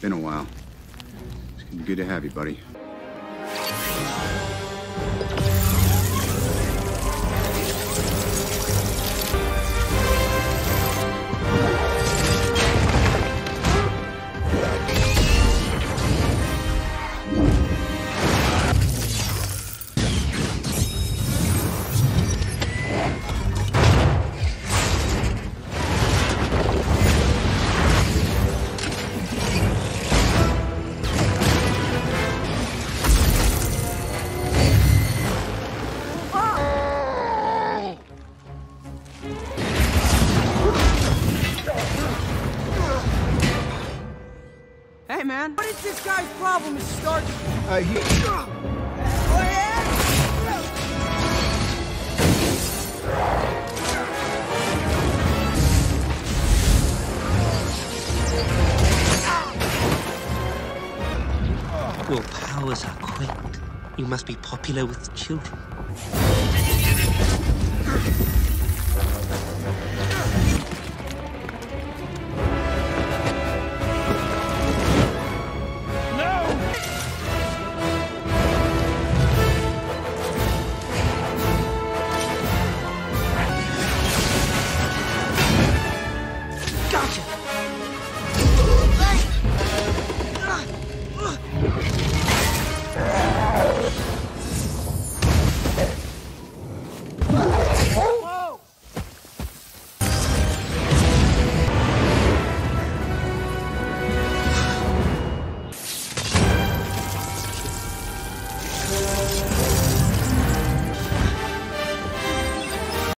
It's been a while. It's good to have you, buddy. Hey, man. What is this guy's problem, Mr. Stark? Uh, he... Oh, yeah? Your powers are quaint. You must be popular with children. Gotcha!